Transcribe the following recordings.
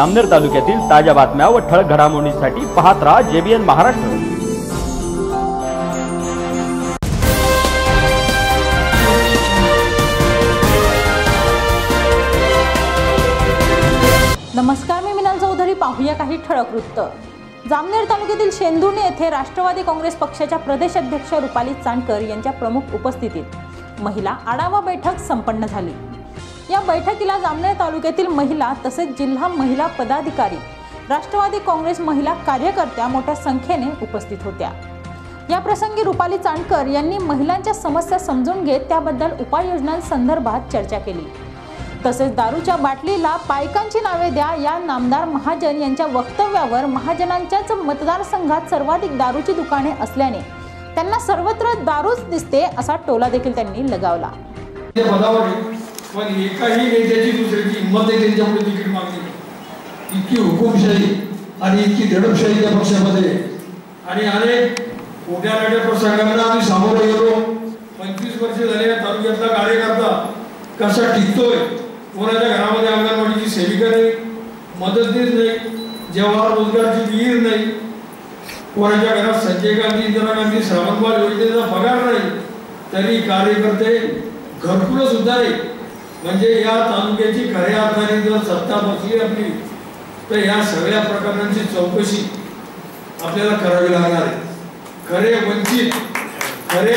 अमनेर तालुक्यातील ताज्या बातम्या व ठळक घडामोडींसाठी पाहत राहा जेबीएन महाराष्ट्र. नमस्कार मी मिनाल चौधरी. पाहूया काही ठळक वृत्त. जामनेर तालुक्यातील शेंदुर्णी येथे राष्ट्रवादी काँग्रेस पक्षाच्या प्रदेश अध्यक्ष रुपाली चांडकर यांच्या प्रमुख उपस्थितीत महिला आढावा बैठक संपन्न झाली. या बैठकीला जामनेर तालुक्यातील महिला तसेच जिल्हा महिला पदाधिकारी राष्ट्रवादी काँग्रेस महिला कार्यकर्त्या मोठ्या संख्येने उपस्थित होत्या. या प्रसंगी रुपाली चांडकर यांनी महिलांच्या समस्या समजून घेत त्याबद्दल उपाययोजनांसंदर्भात चर्चा केली. तसेच दारूच्या बाटलीला पायकांची नावे द्या या नामदार महाजन यांच्या वक्तव्यावर महाजनांच्याच मतदारसंघात सर्वाधिक दारूची दुकाने असल्याने त्यांना सर्वत्र दारूच दिसते असा टोला देखील त्यांनी लगावला. पण एकाही नेत्याची दुसऱ्याची हिंमत आहे त्यांच्यापुढे तिकीट मागली इतकी हुकुमशाही आणि इतकी दडपशाही त्या पक्षामध्ये. आणि अनेक मोठ्या मोठ्या प्रसंगांना आम्ही सामोरे गेलो. पंचवीस वर्ष झाले या तालुक्यातला कार्यकर्ता कसा टिकतोय? कोणाच्या घरामध्ये अंगणवाडीची सेविका नाही मदतनीस नाही जेव्हा रोजगारची विहीर नाही कोणाच्या घरात संजय गांधी इंदिरा गांधी श्रावणबाळ योजनेचा पगार नाही तरी कार्यकर्ते घरकुलं सुद्धा नाही. म्हणजे या तालुक्याची खऱ्या अर्थाने जर सत्ता बसली आपली तर या सगळ्या प्रकरणांची चौकशी आपल्याला करावी लागणार आहे. खरे वंचित खरे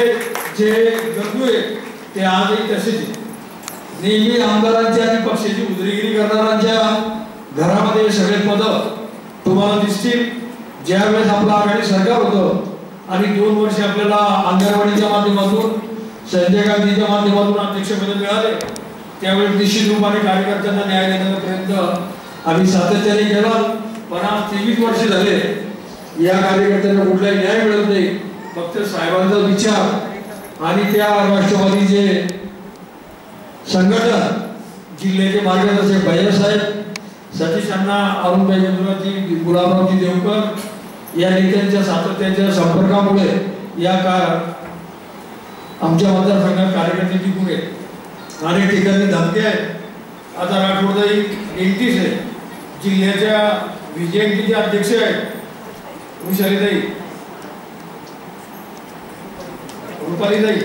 जे गरजू आहेत ते आजही तसेच नेहमी आमदारांची आणि पक्षाची उदरीगिरी करणाऱ्यांच्या घरामध्ये सगळे पद तुम्हाला दिसतील. ज्यावेळेस आपलं आघाडी सरकार होतं आणि दोन वर्ष आपल्याला अंगणवाडीच्या माध्यमातून संजय गांधीच्या माध्यमातून अध्यक्षपद मिळाले त्यावेळी निश्चित रूपाने कार्यकर्त्यांना न्याय देण्याचा प्रयत्न आम्ही सातत्याने केला पण आज तेवीस वर्ष झाले या कार्यकर्त्यांना कुठलाही न्याय मिळत नाही. फक्त साहेबांचा विचार आणि त्या राष्ट्रवादीचे संघटन जिल्ह्याचे मार्गदर्शक भैयासाहेब सतीश अण्णा अरुणभाई चंद्राजी गुलाबरावजी देवकर या नेत्यांच्या सातत्याच्या संपर्कामुळे या का आमच्या मतदारसंघात कार्यकर्ते टिकून आहेत. अनेक ठिकाणी धमके आहेत. आता राठोडताई एकतीस आहे. जिल्ह्याच्या विजयंतीचे अध्यक्ष आहेत. हुशारीताई रुपालीताई.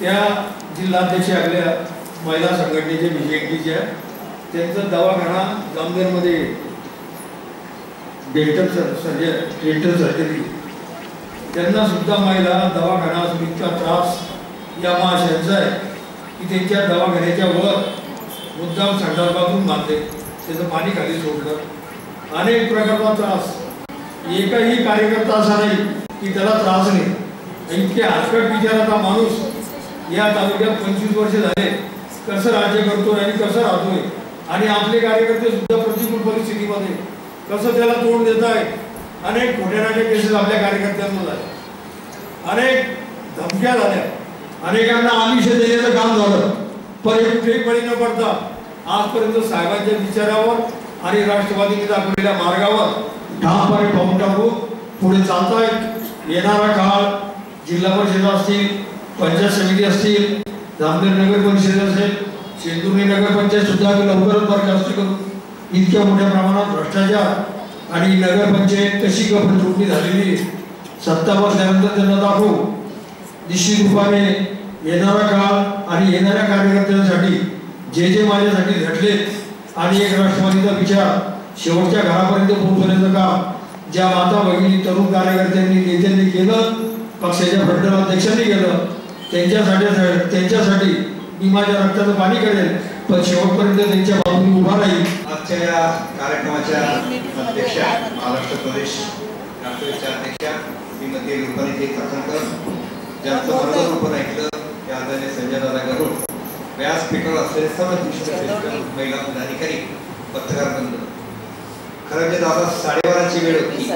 त्या जिल्हाध्यक्ष आपल्या महिला संघटनेच्या विजयंतीच्या. त्यांचा दवाखाना जामनेरमध्ये डेंटल सर्जन डेंटल सर्जरी. त्यांना सुद्धा महिला दवाखाना सुविधा त्रास या महाशयांचा आहे. की त्यांच्या दवाखान्याच्या वर मुद्दाम संदर्भातून बांधले. त्याचं पाणी खाली सोडलं. अनेक प्रकारचा त्रास. एकही कार्यकर्ता असा नाही की त्याला त्रास नाही. इतके हलकट विचाराचा माणूस या तालुक्यात पंचवीस वर्ष झाले. कसं राज्य करतोय आणि कसं राहतोय? आणि आपले कार्यकर्ते सुद्धा प्रतिकूल परिस्थितीमध्ये कसं त्याला तोंड देत आहे अनेक खोट्यानाट्या केसेस आपल्या कार्यकर्त्यांना झाल्या अनेक धमक्या झाल्या. अनेकांना आमिष देण्याचं काम झालं. पण एक कुठेही बळी न पडता आजपर्यंत साहेबांच्या विचारावर आणि राष्ट्रवादीने दाखवलेल्या मार्गावर ठामपणे पाहून टाकू पुढे चालतायत येणारा काळ जिल्हा परिषद असतील पंचायत समिती असतील जामनेर नगर परिषद असेल शेंदुर्णी नगर पंचायत सुद्धा आम्ही लवकरच बरखास्त करू. इतक्या मोठ्या प्रमाणात भ्रष्टाचार आणि नगरपंचायत कशी कपडे झालेली सत्ता बसल्यानंतर त्यांना दाखवू. निश्चित रूपाने येणारा काळ आणि येणाऱ्या कार्यकर्त्यांसाठी जे जे माझ्यासाठी घडले आणि एक राष्ट्रवादीचा विचार शेवटच्या घरापर्यंत पोहोचवण्याचं काम ज्या माता भगिनी तरुण कार्यकर्त्यांनी नेत्यांनी केलं पक्षाच्या फंडल अध्यक्षांनी केलं त्यांच्यासाठी त्यांच्यासाठी मी माझ्या रक्ताचं पाणी करेल पण शेवटपर्यंत त्यांच्या बाजूने उभा राहील आजच्या या कार्यक्रमाच्या अध्यक्षा महाराष्ट्र प्रदेश राष्ट्रवादीच्या अध्यक्षा श्रीमती रुपाली कथनकर ज्यांचं बरोबर ऐकलं आदरणीय संजय दादा गरुड व्यासपीठावर असलेले सर्व श्रेष्ठ महिला पदाधिकारी पत्रकार बंधू. खरं म्हणजे दादा साडेबाराची वेळ होती.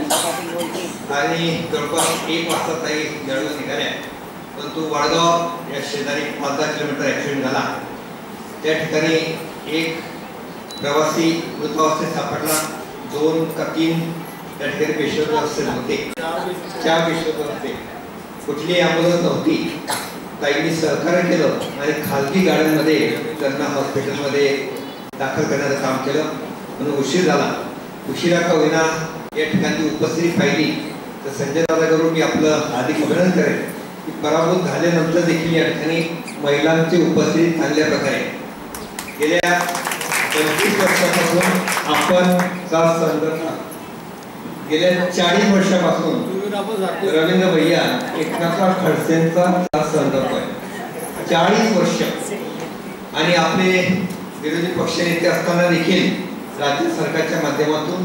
आणि जवळपास एक वाजता ताई जळगाव निघाल्या. परंतु वाळगाव या शेजारी पाच दहा किलोमीटर ॲक्सिडेंट झाला. त्या ठिकाणी एक प्रवासी मृतावस्थेत सापडला. दोन का तीन त्या ठिकाणी पेशंट अवस्थेत होते. चार होते. कुठली ॲम्ब्युलन्स नव्हती. ताईंनी सहकार्य केलं आणि खाजगी गाड्यांमध्ये त्यांना हॉस्पिटलमध्ये दाखल करण्याचं काम केलं. म्हणून उशीर झाला. उशिरा का होईना या ठिकाणी उपस्थिती पाहिली. तर संजय दादा करून मी आपलं हार्दिक अभिनंदन करेन. की पराभूत झाल्यानंतर देखील या ठिकाणी महिलांची उपस्थिती चांगल्या प्रकारे गेल्या पंचवीस वर्षापासून आपण संघटना गेल्या चाळीस वर्षापासून रवींद्र भैया एकनाथराव खडसेंचा संदर्भ आहे. चाळीस वर्ष. आणि आपले विरोधी पक्षनेते असताना देखील राज्य सरकारच्या माध्यमातून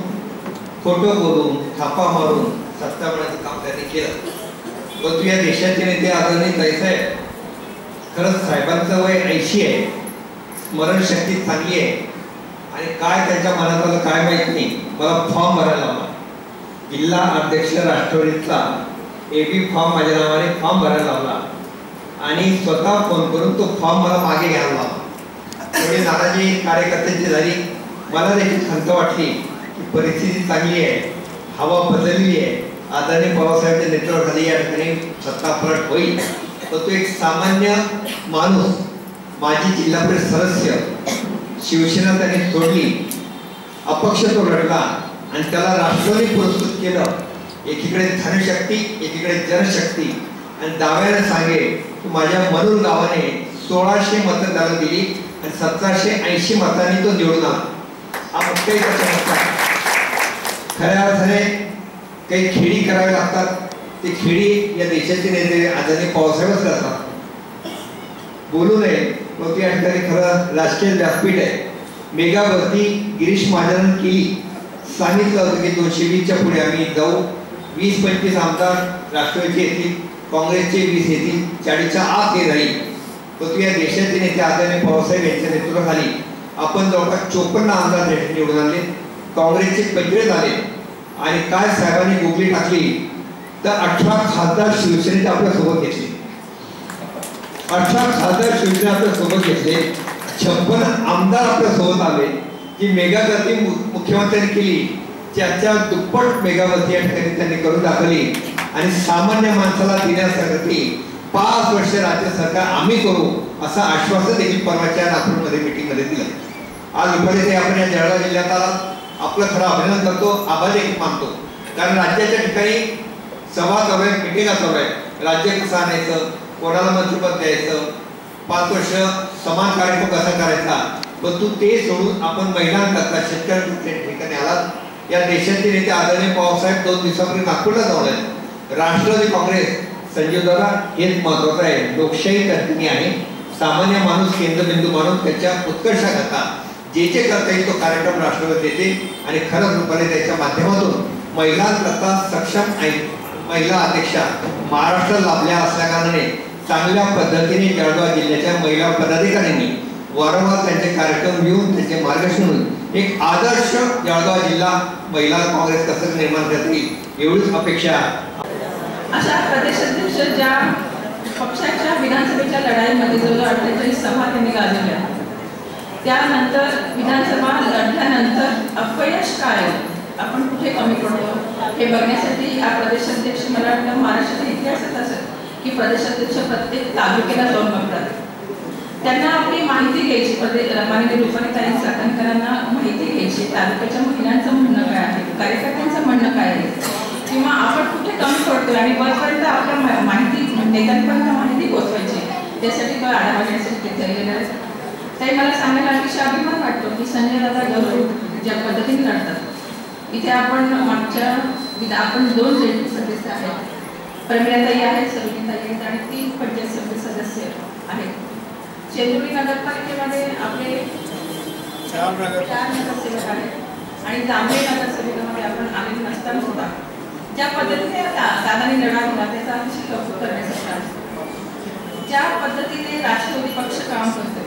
खोटं बोलून थापा मारून सत्ता मिळण्याचं काम त्यांनी केलं. परंतु या देशाचे नेते आदरणीय ताईसाहेब खरंच साहेबांचं वय ऐंशी आहे. स्मरणशक्ती चांगली आहे. आणि काय त्यांच्या मनात आलं काय माहीत नाही. मला फॉर्म भरायला लावला जिल्हा अध्यक्ष राष्ट्रवादीचा ए बी फॉर्म माझ्या नावाने फॉर्म भरायला लावला. आणि स्वतः फोन करून तो फॉर्म मला मागे घ्यायला लावला. म्हणजे थोडी नाराजी कार्यकर्त्यांची झाली. मला देखील खंत वाटली की परिस्थिती चांगली आहे. हवा बदलली आहे. आदरणीय बाबासाहेबच्या नेतृत्वाखाली या ठिकाणी सत्ता पलट होईल. तर तो एक सामान्य माणूस माजी जिल्हा परिषद सदस्य शिवसेना त्याने सोडली. अपक्ष तो लढला. आणि त्याला राष्ट्रवादी पुरस्कृत केलं. एकीकडे धनशक्ती एकीकडे जनशक्ती आणि दाव्याला सांगे की माझ्या मनूर गावाने सोळाशे मतं त्याला दिली आणि सतराशे ऐंशी मतांनी तो निवडून आला हा मुख्य खऱ्या अर्थाने काही खेळी करावे लागतात. ते खेळी या देशाचे नेते आदरणीय पवारसाहेबच करतात. बोलू नये मग ते ठिकाणी खरं राजकीय व्यासपीठ आहे. मेगावरती गिरीश महाजन केली. सांगितलं होतं की दोनशे वीसच्या पुढे आम्ही जाऊ. वीस पंचवीस आमदार राष्ट्रवादीचे येतील काँग्रेसचे वीस येतील चाळीसच्या आत हे राहील. परंतु या देशाचे नेते आदरणीय पवारसाहेब यांच्या नेतृत्वाखाली आपण जवळपास चोपन्न आमदार निवडून आले काँग्रेसचे पंचवीस आले आणि काय साहेबांनी गुगली टाकली तर अठरा खासदार शिवसेनेचे आपल्यासोबत घेतले. अठरा खासदार शिवसेने आपल्यासोबत घेतले छप्पन आमदार आपल्यासोबत आले. जी मेगागती मुख्यमंत्र्यांनी केली त्याच्या दुप्पट मेगावती या ठिकाणी त्यांनी करून दाखवली. आणि सामान्य माणसाला देण्यासाठी पाच वर्ष राज्य सरकार आम्ही करू असं आश्वासन देखील परवाच्या नागपूरमध्ये मिटिंगमध्ये दिलं. आज दुपारी ते आपण या जळगाव जिल्ह्यात आपलं खरं अभिनंदन करतो आभार देखील मानतो. कारण राज्याच्या ठिकाणी सभा चालू आहे मिटिंगा चालू राज्य कसं आणायचं कोणाला मंत्रिपद द्यायचं पाच वर्ष समान कार्यक्रम कसा करायचा परंतु ते सोडून आपण महिलांकरता शेतकऱ्यांच्या ठिकाणी आलात? या देशाचे नेते आदरणीय पवारसाहेब दोन दिवसापूर्वी नागपूरला जाऊन आहेत राष्ट्रवादी काँग्रेस संजय दादा हेच महत्वाचं आहे. लोकशाही कंटिन्यू आहे. सामान्य माणूस केंद्रबिंदू मानून त्याच्या उत्कर्षाकरता जे जे करता येईल तो कार्यक्रम राष्ट्रवादी देते आणि खरंच रूपाने त्याच्या माध्यमातून महिलांकरता सक्षम आहे. महिला अध्यक्षा महाराष्ट्र लाभल्या असल्या कारणाने चांगल्या पद्धतीने जळगाव जिल्ह्याच्या महिला पदाधिकाऱ्यांनी वारंवार त्यांचे कार्यक्रम घेऊन त्यांचे मार्गदर्शन होईल. एक आदर्श जळगाव जिल्हा महिला काँग्रेस कसं निर्माण करता एवढीच अपेक्षा अशा प्रदेशाध्यक्ष ज्या पक्षाच्या विधानसभेच्या लढाईमध्ये जवळजवळ अठ्ठेचाळीस सभा त्यांनी गाजवल्या त्यानंतर विधानसभा लढल्यानंतर अपयश काय? आपण कुठे कमी पडतो? हे बघण्यासाठी हा प्रदेशाध्यक्ष मला वाटतं महाराष्ट्राच्या इतिहासात असेल की प्रदेशाध्यक्ष प्रत्येक तालुक्याला जाऊन बघतात त्यांना आपली माहिती घ्यायची प्रदेश रूपाने त्यांनी चाकणकरांना माहिती घ्यायची. तालुक्याच्या महिलांचं म्हणणं काय आहे? कार्यकर्त्यांचं म्हणणं काय आहे? किंवा आपण कुठे कमी पडतोय आणि वरपर्यंत आपल्या माहिती नेत्यांपर्यंत माहिती पोहोचवायची त्यासाठी तो आढावा घेण्यासाठी तिथे ताई मला सांगायला अतिशय अभिमान वाटतो की संजय दादा गौरव ज्या पद्धतीने लढतात. इथे आपण मागच्या आपण दोन जेडी सदस्य आहेत. प्रमिळाताई आहेत सविताई आहेत आणि तीन पंचायत समिती सदस्य आहेत. चेंदुरी नगरपालिकेमध्ये आपले चार नगरसेवक आहेत. आणि जांभळे नगरसेविकेमध्ये आपण आलेले नसताना सुद्धा ज्या पद्धतीने दादांनी लढा दिला त्याचा अतिशय कौतुक करण्यासाठी. ज्या पद्धतीने राष्ट्रवादी पक्ष काम करतो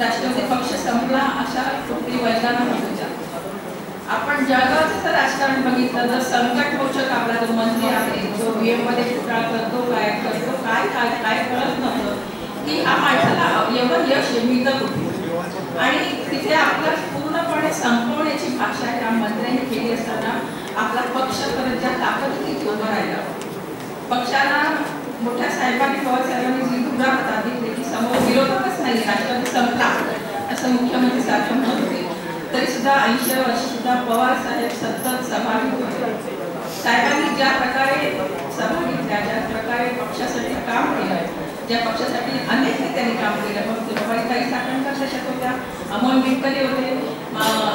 राष्ट्रवादी पक्ष संपला अशा कुठली वैधाना होत्या आपण जळगावचं जर राजकारण बघितलं तर संकट पोषक आपला जो मंत्री आहे जो VM मध्ये पुतळा करतो काय करतो काय काय काय कळत नव्हतं. की हा माणसाला एवढं यश मिळतं कुठे आणि तिथे आपला पूर्णपणे संपवण्याची भाषा या मंत्र्यांनी केली असताना आपला पक्ष परत ज्या ताकदीने उभं राहिला. पक्षाला मोठ्या साहेबांनी पवार साहेबांनी जी धुरा हातात घेतली की समोर विरोधकच नाही राष्ट्रवादी संपला असं मुख्यमंत्री सारखं म्हणत होते. तरी सुद्धा ऐंशी वर्ष सुद्धा पवार साहेब सतत सहभागी होते. साहेबांनी ज्या प्रकारे सभा घेतल्या ज्या प्रकारे पक्षासाठी काम केलं ज्या पक्षासाठी अनेक त्यांनी काम केलं. मग सुरभाई ताई साखरकर तशात होत्या अमोल मिटकरी होते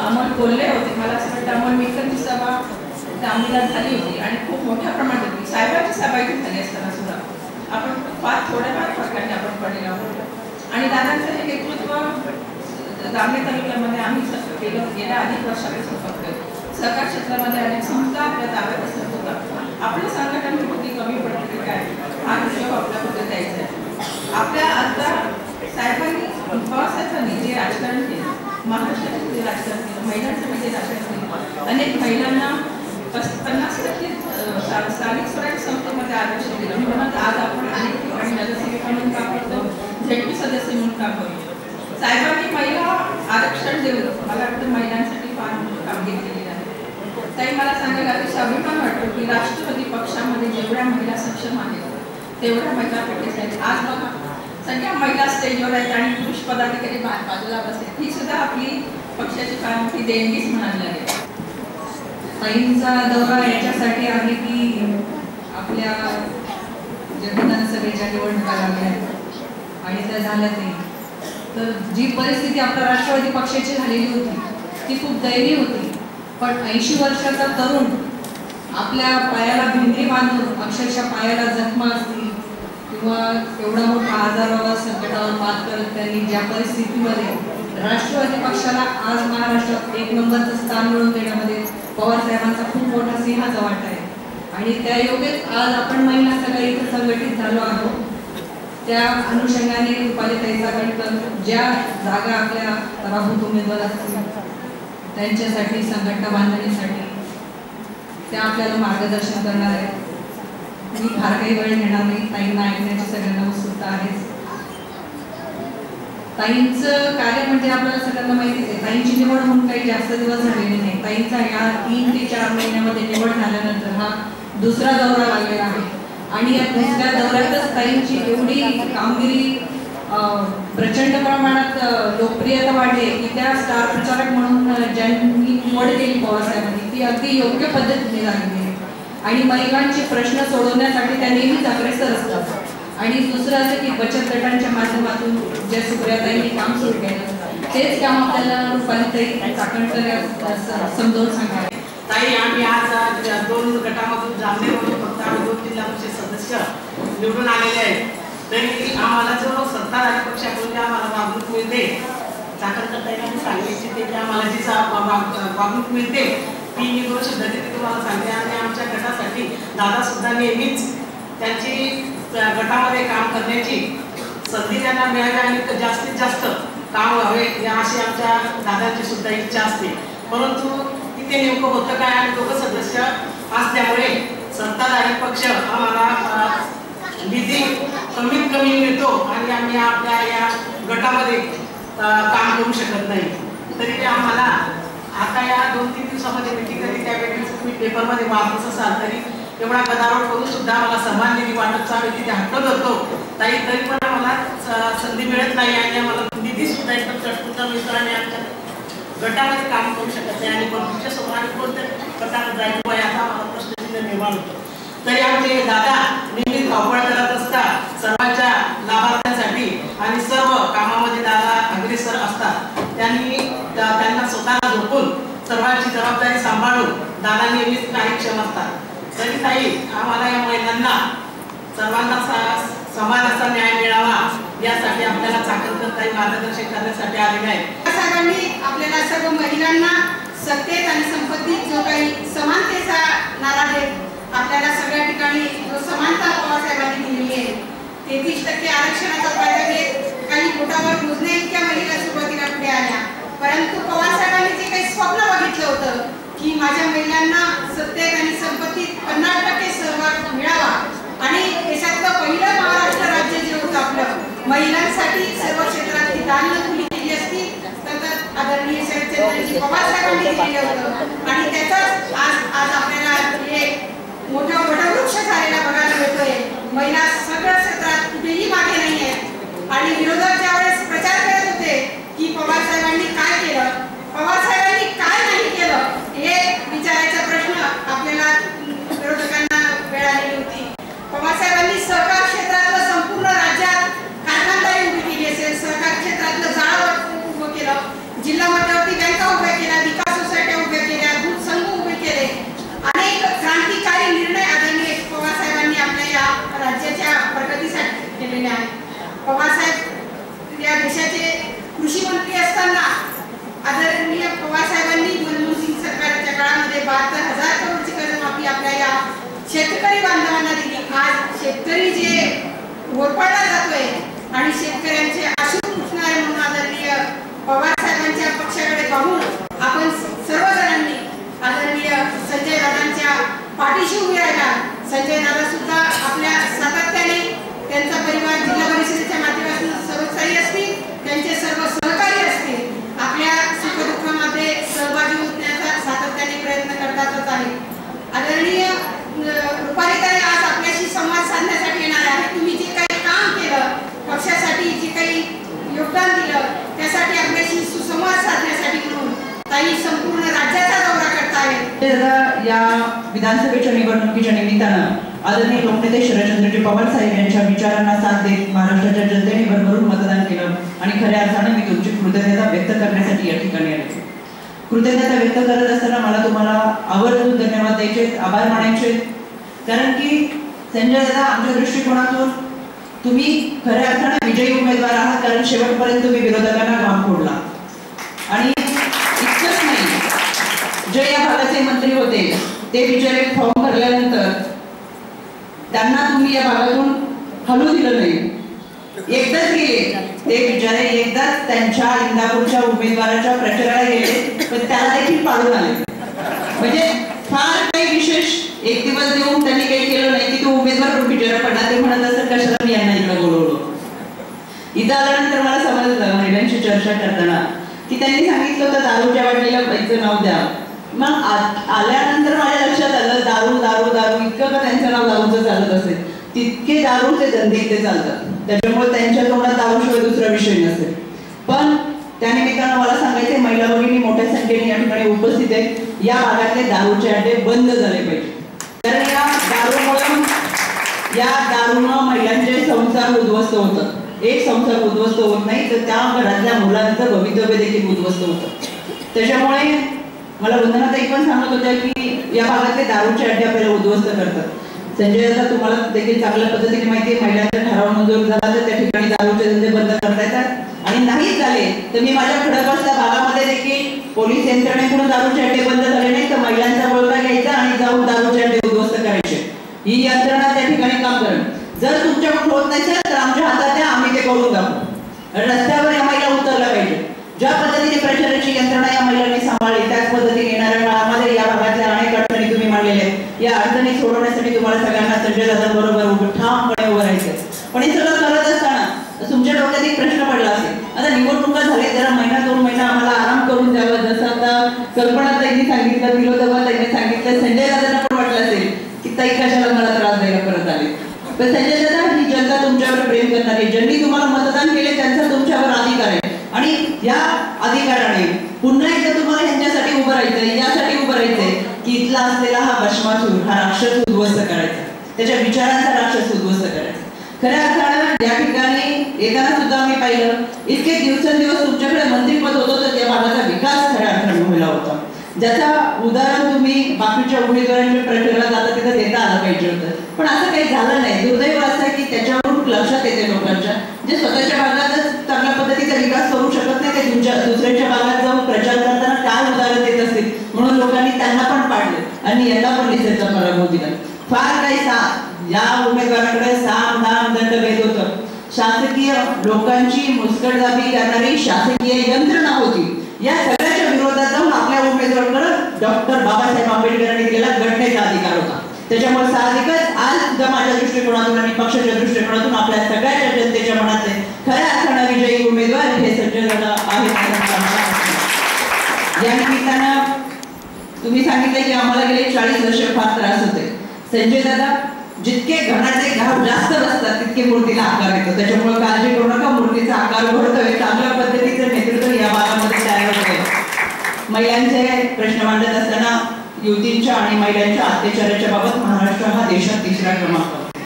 अमोल कोल्हे होते. मला असं वाटतं अमोल मिटकरची सभा दामणीला झाली होती आणि खूप मोठ्या प्रमाणात होती. साहेबांची सभा झाली असताना सुद्धा. आपण फार थोड्याफार फरकाने आपण पडलेलो आहोत. आणि दादांचं हे नेतृत्व दामणे तालुक्यामध्ये आम्ही केलं गेल्या अनेक वर्षापासून फक्त सहकार क्षेत्रामध्ये अनेक संस्था आपल्या ताब्यात असत होता आपलं संघटन कुठे कमी पडते काय? हा हिशोब आपल्याबद्दल द्यायचा आहे. आपल्या आता साहेबांनी बाबासाहेबांनी जे म्हणजे राजकारण केलं. महाराष्ट्राचे जे म्हणजे राजकारण केलं. महिलांसाठी जे म्हणजे राजकारण केलं. अनेक महिलांना पस- पन्नास टक्के स्थानिक स्वराज्य संस्थेमध्ये आरक्षण दिलं. म्हणून आज आपण अनेक ठिकाणी नगरसेविका म्हणून काम करतो झेडपी सदस्य म्हणून काम करतो. साहेबांनी महिला आरक्षण देऊन मला वाटतं महिलांसाठी फार कामगिरी केलेली आहे. ताई मला सांगायला अतिशय अभिमान वाटतो की राष्ट्रवादी पक्षामध्ये जेवढ्या महिला सक्षम आहेत तेवढ्या महिला पेटीस आहेत. आज बघा सगळ्या महिला स्टेजवर आहेत आणि पुरुष पदाधिकारी बाजूला बसले ही सुद्धा आपली पक्षाची फार मोठी देणगीच म्हणावी लागेल. ताईंचा दौरा याच्यासाठी आहे की आपल्या ज्या विधानसभेच्या निवडणुका लागल्या आहेत आणि त्या झाल्या नाही. तर जी परिस्थिती आपल्या राष्ट्रवादी पक्षाची झालेली होती ती खूप दयनीय होती. पण ऐंशी वर्षाचा तरुण आपल्या पायाला भिंडी बांधून अक्षरशः पायाला जखमा असतील किंवा एवढा मोठा आजारावर संकटावर मात करत त्यांनी ज्या परिस्थितीमध्ये राष्ट्रवादी पक्षाला आज महाराष्ट्रात एक नंबरचं स्थान मिळवून देण्यामध्ये पवार साहेबांचा खूप मोठा सिंहाचा वाटा आहे. आणि त्या योगेच आज आपण महिला सगळ्या इथं संघटित झालो आहोत. त्या अनुषंगाने रुपालीताई सागरकर ज्या जागा आपल्या पराभूत उमेदवार असतील त्यांच्यासाठी संघटना बांधणीसाठी त्या आपल्याला मार्गदर्शन करणार आहेत. मी फार काही वेळ घेणार नाही. ताईंना ऐकण्याची सगळ्यांना उत्सुकता आहेच. ताईंचं कार्य म्हणजे आपल्याला सगळ्यांना माहितीच आहे. ताईंची निवड म्हणून काही जास्त दिवस झालेले नाही. ताईंचा या तीन ते चार महिन्यामध्ये निवड झाल्यानंतर हा दुसरा दौरा लागलेला आहे. आणि या दुसऱ्या दौऱ्यातच ताईंची एवढी कामगिरी प्रचंड प्रमाणात लोकप्रियता वाढली की त्या स्टार प्रचारक म्हणून ज्यांनी निवड केली पवारसाहेबांनी ती अगदी योग्य पद्धतीने झालेली आहे. आणि महिलांचे प्रश्न सोडवण्यासाठी त्या नेहमीच अग्रेसर असतात. आणि दुसरं असं की बचत गटांच्या माध्यमातून ज्या सुप्रियाताईंनी काम सुरू केलं तेच काम आपल्याला रुपालीताई चाकणकर या समजावून सांगावे. ताई आम्ही आज दोन गटामधून जामनेरमधून फक्त आम्ही दोन जिल्हा परिषद सदस्य निवडून आलेले आहेत. तरी आम्हाला जो सत्ताधारी पक्षाकडून जे आम्हाला वागणूक मिळते चाकणकर ताईंनी सांगायची ते आम्हाला जी वागणूक मिळते ती मी दोन शब्दांनी तुम्हाला सांगते. आणि आमच्या गटासाठी दादा सुद्धा नेहमीच त्यांची गटामध्ये काम करण्याची संधी त्यांना मिळावी आणि जास्तीत जास्त काम व्हावे या अशी आमच्या दादांची सुद्धा इच्छा असते. परंतु तिथे नेमकं होतं काय आणि दोघं सदस्य असल्यामुळे सत्ताधारी पक्ष आम्हाला अ, निधी कमीत कमी मिळतो आणि आम्ही आपल्या या गटामध्ये काम करू शकत नाही. तरी ते आम्हाला आता या दोन तीन दिवसामध्ये मिटिंग झाली त्या वेळेस तुम्ही पेपरमध्ये वाचत असाल तरी एवढा गदारोळ करून सुद्धा मला सन्मान निधी वाटपचा आम्ही तिथे हक्क करतो ताई तरी पण आम्हाला संधी मिळत नाही आणि मला निधी सुद्धा एकदम चटपुटा मिळतो आणि आमच्या गटामध्ये काम करू शकत नाही आणि कोणत्या समोर आणि कोणत्या गटात जायचं वय याचा मला प्रश्न निर्माण होतो. तरी आमचे दादा नेहमी धावपळ करत असतात सर्वांच्या लाभार्थ्यांसाठी आणि सर्व कामामध्ये दादा अग्रेसर असतात. त्यांनी त्यांना सर्वांची जबाबदारी सांभाळून दादा नेहमीच कार्यक्षम असतात. तरी ताई आम्हाला या महिलांना सर्वांना समान असा न्याय मिळावा यासाठी आपल्याला चाकरकर ताई मार्गदर्शन करण्यासाठी आलेले आहे साहेबांनी आपल्याला सर्व महिलांना सत्तेत आणि संपत्तीत जो काही समानतेचा नारा देत आपल्याला सगळ्या ठिकाणी जो समानता पवार साहेबांनी दिलेली आहे तेहतीस टक्के आरक्षणाचा फायदा घेत काही पोटावर मोजण्या इतक्या महिला सुरुवातीला पुढे आल्या परंतु पवार साहेबांनी जे काही स्वप्न बघितलं होतं की माझ्या महिलांना सत्तेत आणि संपत्तीत पन्नास टक्के सहभाग मिळावा. आणि देशातलं पहिलं महाराष्ट्र राज्य जे होतं आपलं महिलांसाठी सर्व क्षेत्रातली दान खुली केली असती तर आदरणीय शरदचंद्रजी पवार साहेबांनी केलेलं होतं. आणि त्याचाच आज आज आपल्याला हे मोठा वटवृक्ष झालेला बघायला मिळतोय. महिला सगळ्या क्षेत्रात कुठेही मागे नाही आहेत. आणि विरोधक ज्यावेळेस प्रचार करत होते की पवार साहेबांनी काय केलं? पवार साहेबांनी हे विचारायचा प्रश्न आपल्याला वेळ आलेली होती. पवारसाहेबांनी सहकार क्षेत्रातलं संपूर्ण राज्यात कारखानदारी उभी केली असेल सहकार क्षेत्रातलं जाळं उभं केलं. जिल्हा मध्यवर्ती बँका शेतकरी बांधवानातील आज शेतकरी जे होरपाडला जातोय आणि शेतकऱ्यांचे आशू पुसणारे म्हणून आदरणीय पवार साहेबांच्या पक्षाकडे पाहून आपण सर्वजणांनी आदरणीय संजय दादांच्या पाठीशी उभे राहिला. संजय दादा सुद्धा आपल्या सातत्याने त्यांचा परिवार जिल्हा परिषदेच्या माध्यमातून सर्वसाई असतील त्यांचे सर्व सहकारी असतील आपल्या सुखदुःखामध्ये सहभागी होण्याचा सातत्याने प्रयत्न करतातच आहे आदरणीय अं, रुपालीताई आज आपल्याशी संवाद साधण्यासाठी येणार आहे. तुम्ही जे काही काम केलं पक्षासाठी जे काही योगदान दिलं त्यासाठी आपल्याशी सुसंवाद साधण्यासाठी म्हणून ताई संपूर्ण राज्याचा दौरा करतायत या विधानसभेच्या निवडणुकीच्या निमित्तानं आदरणीय लोकनेते शरदचंद्रजी पवार साहेब यांच्या विचारांना साथ देत महाराष्ट्राच्या जनतेने भरभरून मतदान केलं आणि खऱ्या अर्थाने मी तुमची कृतज्ञता व्यक्त करण्यासाठी या ठिकाणी आले. कृतज्ञता व्यक्त करत असताना मला तुम्हाला आवर्जून धन्यवाद द्यायचे आभार मानायचे कारण की संजय दादा आमच्या दृष्टिकोनातून तुम्ही खऱ्या अर्थाने विजयी उमेदवार आहात कारण शेवटपर्यंत तुम्ही विरोधकांना घाम फोडला. आणि इतकंच नाही जे या भागाचे मंत्री होते ते बिचारे फॉर्म भरल्यानंतर त्यांना तुम्ही या भागातून हलू दिलं नाही. एकदाच गेले ते बिचारे एकदाच त्यांच्या इंदापूरच्या उमेदवाराच्या प्रचाराला गेले पण त्याला देखील पाडून आले. म्हणजे फार काही विशेष एक दिवस देऊन त्यांनी काही केलं नाही की तो उमेदवार पण पडला ते म्हणत असत कशाला मी यांना इकडे बोलवलं? इथं आल्यानंतर मला समजलं महिलांशी चर्चा करताना. की त्यांनी सांगितलं होतं दारूच्या वाटलेल्या बाईचं नाव द्या. मग आल्यानंतर माझ्या लक्षात आलं दारू दारू दारू इतकं का त्यांचं नाव दारूचं चालत असेल तितके दारूचे धंदे इथे चालतात. त्याच्यामुळे त्यांच्या तोंडात दारूशिवाय दुसरा विषय नसेल. पण त्यानिमित्तानं मला सांगायचे महिला भगिनी मोठ्या संख्येने या ठिकाणी उपस्थित आहेत. या भागातले दारूचे अड्डे बंद झाले पाहिजे. कारण या दारूमुळे या दारूनं महिलांचे संसार उद्ध्वस्त होतात एक संसार उद्ध्वस्त होत नाही तर त्या घरातल्या मुलांचं भवितव्य देखील उद्ध्वस्त होतं. त्याच्यामुळे मला वंदनाताई पण सांगत होत्या की या भागातले दारूचे अड्डे आपल्याला उद्ध्वस्त करतात. संजय दादा तुम्हाला देखील चांगल्या पद्धतीने माहिती आहे महिलांचा ठराव मंजूर झाला तर त्या ठिकाणी दारूचे धंदे बंद करता येतात. आणि नाही झाले तर मी माझ्या खडकवासच्या भागामध्ये देखील पोलीस यंत्रणेकडून दारूचे अड्डे बंद झाले नाही तर महिलांचा बोलता घ्यायचा आणि जाऊन दारूचे अड्डे उद्ध्वस्त करायचे ही यंत्रणा त्या ठिकाणी काम करेल जर तुमच्याकडून होत नसेल तर आमच्या हातात द्या आम्ही ते करून दाखवू रस्त्यावर या महिला उतरल्या पाहिजे. ज्या पद्धतीने प्रचाराची यंत्रणा या महिलांनी सांभाळली त्याच पद्धतीने येणाऱ्या काळामध्ये या भागातल्या अनेक अडचणी तुम्ही मांडलेल्या आहेत. या अडचणी सोडवण्यासाठी तुम्हाला सगळ्यांना संजय दादा बरोबर ठामपणे उभं राहायचं पण हे सगळं करत असताना तुमच्या डोक्यात एक प्रश्न पडला असेल. आता निवडणुका झाले जरा महिना दोन महिना आम्हाला आराम करून द्यावा. जसं आता कल्पना ताईंनी सांगितलं विरोधका ताईंनी सांगितलं संजय दादांना पण वाटलं असेल की ताई कशाला मला तर संजय दादा ही जनता तुमच्यावर प्रेम करणार आहे. ज्यांनी तुम्हाला मतदान केले त्यांचा तुमच्यावर अधिकार आहे. आणि या अधिकाराने पुन्हा एकदा तुम्हाला यांच्यासाठी उभं राहायचंय यासाठी उभं राहायचंय की इथला असलेला हा भस्मासूर हा राक्षस उद्ध्वस्त करायचा. त्याच्या विचारांचा राक्षस उद्ध्वस्त करायचा. खऱ्या अर्थानं या ठिकाणी येताना सुद्धा आम्ही पाहिलं इतके दिवसेंदिवस तुमच्याकडे मंत्रीपद होतं तर त्या भागाचा विकास खऱ्या अर्थानं व्हायला होता. ज्याचा उदाहरण तुम्ही बाकीच्या उमेदवारांच्या प्रचाराला जाता तिथं देता आलं पाहिजे होतं. पण असं काही झालं नाही. दुर्दैव असं आहे की त्याच्यावरून लक्षात येते लोकांच्या. जे स्वतःच्या भागातच चांगल्या पद्धतीचा विकास करू शकत नाही ते तुमच्या दुसऱ्याच्या भागात जाऊन प्रचार करताना काय उदाहरण देत असतील? म्हणून लोकांनी त्यांना पण पाडले. आणि यांना पण निसर्गचा पराभव दिला. फार काही सा या उमेदवाराकडे साम दाम दंड भेद होतं. शासकीय लोकांची मुस्कटदाबी करणारी शासकीय यंत्रणा होती. या सगळ्या आपल्या उमेदवाराकडे डॉक्टर बाबासाहेब आंबेडकरांनी दिलेला घटनेचा अधिकार होता. त्याच्यामुळे साहजिकच आज सुद्धा माझ्या दृष्टिकोनातून आणि पक्षाच्या दृष्टिकोनातून आपल्या सगळ्याच्या जनतेच्या मनातले खऱ्या अर्थानं विजयी उमेदवार हे सज्जन आहेत या निमित्तानं तुम्ही सांगितलं की आम्हाला गेले चाळीस वर्ष फार त्रास होते संजय दादा जितके घराचे घाव जास्त असतात तितके मूर्तीला आकार येतो. त्याच्यामुळे काळजी करू नका मूर्तीचा आकार घडतोय. चांगल्या पद्धतीचं नेतृत्व या भागामध्ये महिलांचे प्रश्न मांडत असताना युवतींच्या आणि महिलांच्या अत्याचाराच्या बाबत महाराष्ट्र हा देशात तिसरा क्रमांक.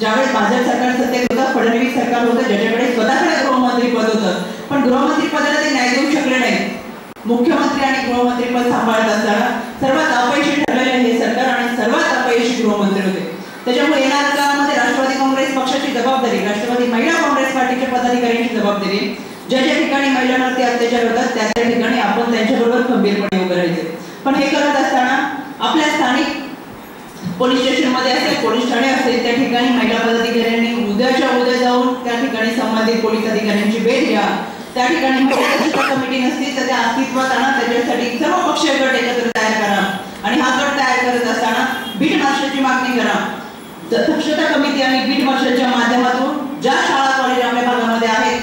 ज्यावेळेस भाजप सरकार सत्तेत होतं फडणवीस सरकार होतं ज्याच्याकडे स्वतःकडे गृहमंत्री पद होतं. पण गृहमंत्री पदाला ते न्याय देऊ शकले नाही. मुख्यमंत्री आणि गृहमंत्री पद सांभाळत असताना सर्वात अपयशी ठरलेले हे सरकार आणि सर्वात अपयशी गृहमंत्री होते. त्याच्यामुळे येणाऱ्या काळामध्ये राष्ट्रवादी काँग्रेस पक्षाची जबाबदारी राष्ट्रवादी महिला काँग्रेस पार्टीच्या पदाधिकाऱ्यांची जबाबदारी ज्या ज्या ठिकाणी महिलांवरती अत्याचार होतात त्या त्या ठिकाणी आपण त्यांच्याबरोबर खंबीरपणे उभे राहायचे. पण हे करत असताना आपल्या स्थानिक पोलीस स्टेशनमध्ये असेल पोलीस ठाणे असेल त्या ठिकाणी महिला पदाधिकाऱ्यांनी उद्याच्या उद्या जाऊन त्या ठिकाणी संबंधित पोलीस अधिकाऱ्यांची भेट घ्या. त्या ठिकाणी कमिटी नसतील तर त्या अस्तित्वात आणा त्याच्यासाठी सर्व पक्षीय गट एकत्र तयार करा. आणि हा गट तयार करत असताना बीट मार्शलची मागणी करा. दक्षता कमिटी आणि बीट मार्शलच्या माध्यमातून ज्या शाळा कॉलेज आपल्या भागामध्ये आहेत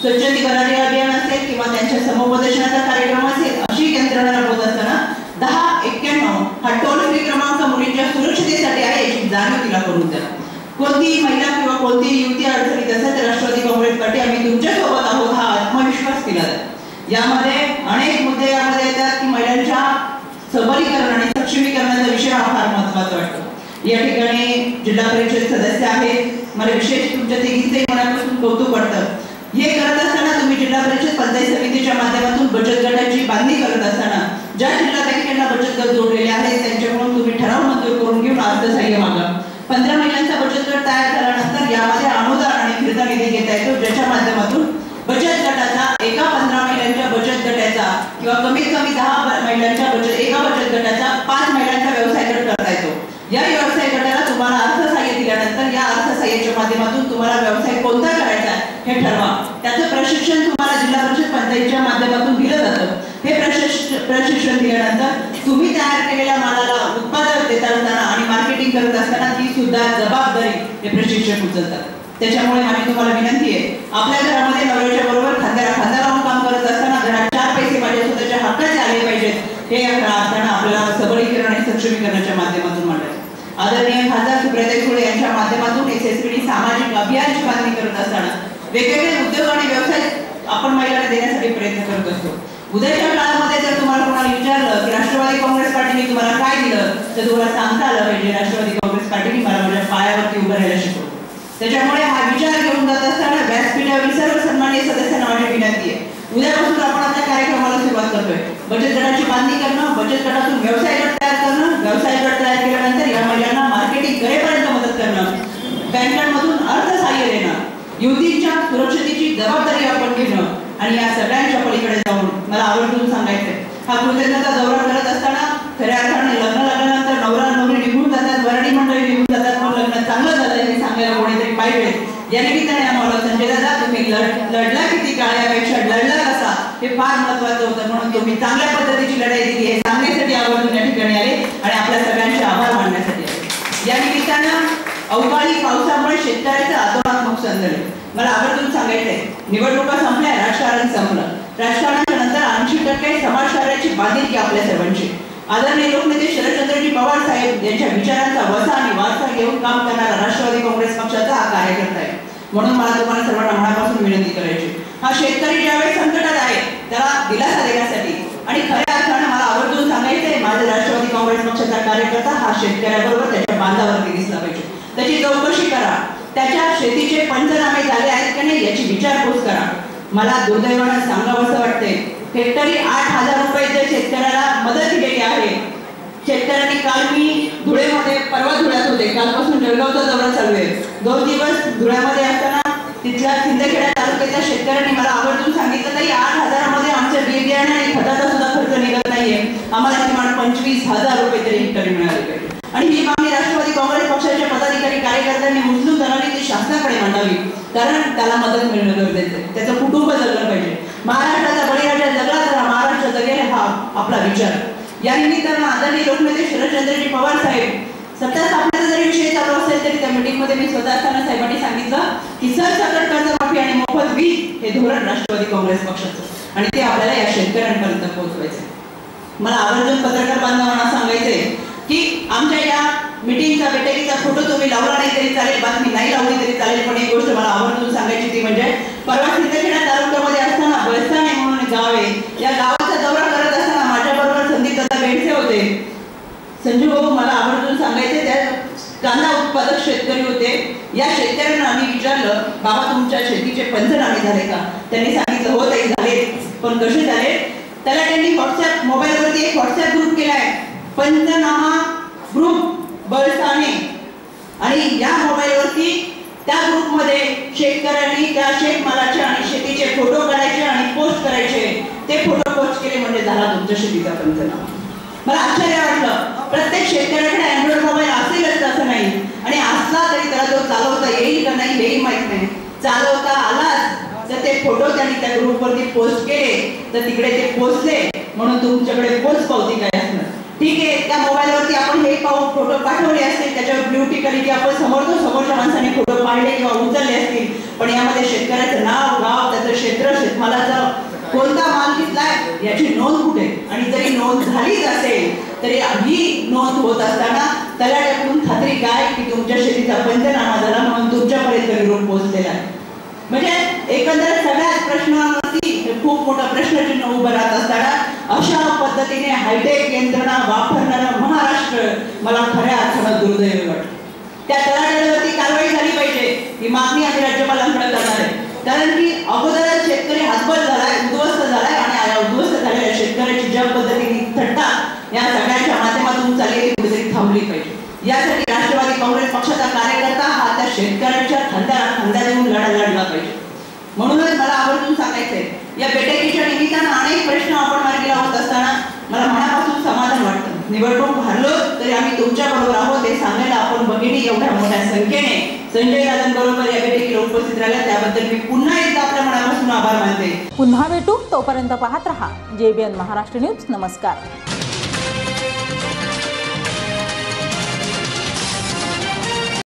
स्वच्छती स्वच्छतेकरणाचे अभियान असेल किंवा त्यांच्या समुपदेशनाचा कार्यक्रम असेल अशी यंत्रणा राबवत असताना दहा एक्क्याण्णव हा टोल फ्री क्रमांक मुलींच्या सुरक्षतेसाठी आहे याची जाणीव तिला करून द्या. कोणतीही महिला किंवा कोणतीही युवती अडचणीत असेल तर राष्ट्रवादी काँग्रेस पार्टी आम्ही तुमच्यासोबत आहोत हा आत्मविश्वास दिला जातो यामध्ये अनेक मुद्दे यामध्ये येतात की महिलांच्या सबलीकरण आणि सक्षमीकरणाचा विषय हा फार महत्त्वाचा वाटतो. या ठिकाणी जिल्हा परिषद सदस्य आहेत. मला विशेष तुमच्या तिघींचंही मनापासून कौतुक वाटतं हे करत असताना तुम्ही जिल्हा परिषद पंचायत समितीच्या माध्यमातून बचत गटाची बांधणी करत असताना ज्या जिल्हा बँकेला बचत गट जोडलेले आहेत त्यांच्याकडून तुम्ही ठराव मंजूर करून घेऊन अर्थसहाय्य मागा. पंधरा महिन्यांचा बचत गट तयार झाल्यानंतर यामध्ये अनुदान आणि फिरता निधी घेता येतो ज्याच्या माध्यमातून बचत गटाचा एका पंधरा महिन्यांच्या बचत गटाचा किंवा कमीत कमी दहा ब- महिलांच्या बचत एका बचत गटाचा पाच महिलांचा व्यवसाय गट करता येतो. या व्यवसाय याच्या माध्यमातून तुम्हाला व्यवसाय कोणता करायचा आहे हे ठरवा. त्याचं प्रशिक्षण तुम्हाला जिल्हा परिषद पंचायतीच्या माध्यमातून दिलं जातं. हे प्रशिक्षण प्रशिक्षण दिल्यानंतर तुम्ही तयार केलेल्या मालाला उत्पादन देत असताना आणि मार्केटिंग करत असताना ती सुद्धा जबाबदारी हे प्रशिक्षक उचलतात. त्याच्यामुळे माझी तुम्हाला विनंती आहे आपल्या घरामध्ये नवऱ्याच्या बरोबर खांद्याला खांदा लावून काम करत असताना घरात चार पैसे माझ्या स्वतःच्या हक्काचे आले पाहिजेत हे असताना आपल्याला सबलीकरण आणि सक्षमीकरणाच्या माध्यमातून मांडायचं. आदरणीय खासदार सुप्रियाताई सुळे यांच्या माध्यमातून एस एस पी सामाजिक अभियानची बांधणी करत असताना वेगवेगळे उद्योग आणि व्यवसाय आपण महिलांना देण्यासाठी प्रयत्न करत असतो. उद्याच्या काळामध्ये जर तुम्हाला कोणाला विचारलं की राष्ट्रवादी काँग्रेस पार्टीने तुम्हाला काय दिलं तर तुम्हाला सांगता आलं पाहिजे राष्ट्रवादी काँग्रेस पार्टीने मला माझ्या पायावरती उभं राहायला शिकवलं. त्याच्यामुळे हा विचार घेऊन जात असताना व्यासपीठावरील सर्व सन्माननीय सदस्यांना माझी विनंती आहे. उद्यापासून आपण आपल्या सुरुवात करतोय. बचत गटाची बांधणी करणं बचत गटातून व्यवसाय गट तयार करणं व्यवसाय गट तयार केल्यानंतर या महिलांना मार्केटिंग करेपर्यंत मदत करणं बँकांमधून अर्थसहाय्य देणं युवतींच्या सुरक्षतेची जबाबदारी आपण घेणं आणि या सगळ्यांच्या पलीकडे जाऊन मला आवर्जून सांगायचंय. हा कृतज्ञता दौरा करत असताना खऱ्या अर्थाने लग्न लागल्यानंतर नवरा नवरी निघून जातात वरणी मंडळी निघून जातात मग लग्न चांगलं झालं हे सांगायला कोणीतरी पाहिजे. या निमित्ताने आम्हाला संजय दादा तुम्ही लढला किती काळ्यापेक्षा लढला हे फार महत्वाचं होतं. म्हणून तुम्ही चांगल्या पद्धतीची लढाई दिली. हे सांगण्यासाठी आवर्जून या ठिकाणी आले आणि आपल्या सगळ्यांचे आभार मानण्यासाठी आले. या निमित्तानं अवकाळी पावसामुळे शेतकऱ्याचं आतोनात नुकसान झाले मला आवर्जून सांगायचंय निवडणुका संपल्या राजकारण संपलं. राजकारणाच्या नंतर ऐंशी टक्के समाजकार्याची बांधिलकी आपल्या सर्वांची. आदरणीय लोकनेते शरदचंद्रजी पवार साहेब यांच्या विचारांचा वसा आणि वारसा घेऊन काम करणारा राष्ट्रवादी काँग्रेस पक्षाचा हा कार्यकर्ता आहे. म्हणून मला तुम्हाला सर्वांना मनापासून विनंती करायची. हा शेतकरी ज्यावेळेस संकट आहे त्याला दिलासा देण्यासाठी आणि खऱ्या अर्थानं मला आवर्जून सांगायचंय माझा राष्ट्रवादी काँग्रेस पक्षाचा कार्यकर्ता हा शेतकऱ्याबरोबर त्याच्या बांधावरती दिसला पाहिजे. त्याची चौकशी करा. त्याच्या शेतीचे पंचनामे झाले आहेत का नाही याची विचारपूस करा. मला दुर्दैवानं सांगावं असं वाटते हेक्टरी आठ हजार रुपये शेतकऱ्याला मदत दिलेली आहे. शेतकऱ्यांनी काल मी धुळेमध्ये परवा धुळ्यात होते. कालपासून जळगावचा दौरा चालू आहे. दोन दिवस धुळ्यामध्ये असताना तिथल्या सिंदखेडा तालुक्याच्या शेतकऱ्यांनी मला आवर्जून सांगितलं ताई आठ हजारामध्ये आमच्या बी बियाणे आणि खताचा सुद्धा खर्च निघत नाहीये. आम्हाला किमान पंचवीस हजार रुपये तरी हेक्टरी मिळाले पाहिजे आणि ही मागणी राष्ट्रवादी काँग्रेस पक्षाच्या पदाधिकारी कार्यकर्त्यांनी उचलून धरावी ती शासनाकडे मांडावी. कारण त्याला मदत मिळणं गरजेचं आहे. त्याचं कुटुंब जगलं पाहिजे. महाराष्ट्राचा बळीराजा जगला तर महाराष्ट्र जगेल हा आपला विचार. या निमित्तानं आदरणीय लोकनेते शरदचंद्रजी पवार साहेब सत्ता स्थापनेचा जरी विषय चालू असेल तरी त्या मीटिंगमध्ये मी स्वतः असताना साहेबांनी सांगितलं की सरसकट कर्जमाफी आणि मोफत वीज हे धोरण राष्ट्रवादी काँग्रेस पक्षाचं. आणि ते आपल्याला या शेतकऱ्यांपर्यंत पोहोचवायचं. मला आवर्जून पत्रकार बांधवांना सांगायचंय की आमच्या या मिटिंगचा बैठकीचा फोटो तुम्ही लावला नाही तरी चालेल बातमी नाही लावली तरी चालेल पण एक गोष्ट मला आवर्जून सांगायची ती म्हणजे परवा सिद्धखेडा तालुक्यामध्ये असताना बळसाणे म्हणून गाव आहे या गावाचा दौरा करत असताना माझ्याबरोबर संदीप दादा बेडसे होते. संजू बाबू मला आवर्जून सांगायचे त्या कांदा उत्पादक शेतकरी होते. या शेतकऱ्यांना आम्ही विचारलं बाबा तुमच्या शेतीचे पंचनामे झाले का? त्यांनी सांगितलं हो ताई झाले पण कसे झाले? त्याला त्यांनी व्हॉट्सअप मोबाईलवरती एक व्हॉट्सअप ग्रुप केलाय. पंचनामा ग्रुप बळसाने आणि या मोबाईलवरती त्या ग्रुपमध्ये शेतकऱ्यांनी त्या शेतमालाचे आणि शेतीचे फोटो काढायचे आणि पोस्ट करायचे. ते फोटो पोस्ट केले म्हणजे झाला तुमच्या शेतीचा पंचनामा. मला आश्चर्य वाटलं. प्रत्येक शेतकऱ्याकडे अँड्रॉइड मोबाईल असेलच असं नाही. आणि असला तरी त्याला तो चालवता येईल का नाही हेही माहीत नाही. चालवता आला जर ते फोटो त्यांनी त्या ग्रुपवरती पोस्ट केले तर तिकडे ते पोचले म्हणून तुमच्याकडे पोच पावती काय असणार? ठीक आहे त्या मोबाईलवरती आपण हे पाहू फोटो पाठवले असतील त्याच्यावर ब्ल्यूटी कली की आपण समोरतो समोरच्या माणसाने फोटो पाहिले किंवा उचलले असतील. पण यामध्ये शेतकऱ्याचं नाव गाव त्याचं क्षेत्र शेतमालाचं कोणता माल घेतलाय याची नोंद कुठे? आणि जरी नोंद झालीच असेल तरी ही नोंद होत असताना त्याला टाकून खात्री काय की तुमच्या शेतीचा पंचनामा झाला म्हणून तुमच्यापर्यंत निरोप पोहोचलेला आहे. म्हणजे एकंदर सगळ्याच प्रश्नावरती खूप मोठा प्रश्नचिन्ह उभं राहत असताना अशा पद्धतीने हायटेक यंत्रणा वापरणारा महाराष्ट्र मला खऱ्या अर्थानं दुर्दैव वाटतं. त्या तलाट्यावरती कारवाई झाली पाहिजे ही मागणी आम्ही राज्यपालांकडे करणार आहे. कारण की अगोदरच शेतकरी हातबल झालाय उद्ध्वस्त झालाय आणि उद्ध्वस्त झालेल्या शेतकऱ्याची ज्या पद्धतीने थट्टा या सगळ्यांच्या माध्यमातून चालली कुठेतरी थांबली पाहिजे. यासाठी राष्ट्रवादी काँग्रेस पक्षाचा कार्यकर्ता हा त्या शेतकऱ्यांच्या खांद्याला खांद्या देऊन लढा लढला पाहिजे. म्हणूनच मला आवर्जून सांगायचंय. या बैठकीच्या निमित्तानं अनेक प्रश्न आपण मार्गी लावत असताना मला मनापासून समाधान वाटतं. निवडणूक हारलो तरी आम्ही तुमच्या बरोबर आहोत हे सांगायला आपण बघिणी एवढ्या मोठ्या संख्येने. संजय दादांबरोबर या उपस्थित राहिल्या. त्याबद्दल मी पुन्हा एकदा आपल्या मनापासून आभार मानते. पुन्हा भेटू. तोपर्यंत पाहत रहा. JBN Maharashtra news. नमस्कार.